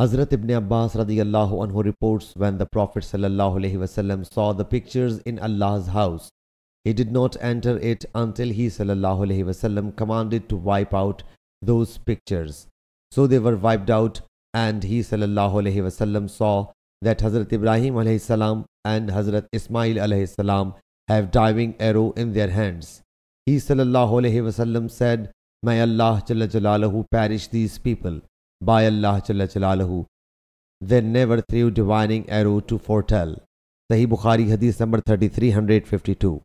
Hazrat Ibn Abbas radiallahu anhu reports when the Prophet wasallam saw the pictures in Allah's house, he did not enter it until he wasallam commanded to wipe out those pictures. So they were wiped out and he wasallam saw that Hazrat Ibrahim salam and Hazrat Ismail salam have divining arrow in their hands. He wasallam said, May Allah Jalla Jalaluhu perish these people. By Allah Jalla Jalaluhu. They never threw divining arrow to foretell. Sahih Bukhari Hadith number 3352.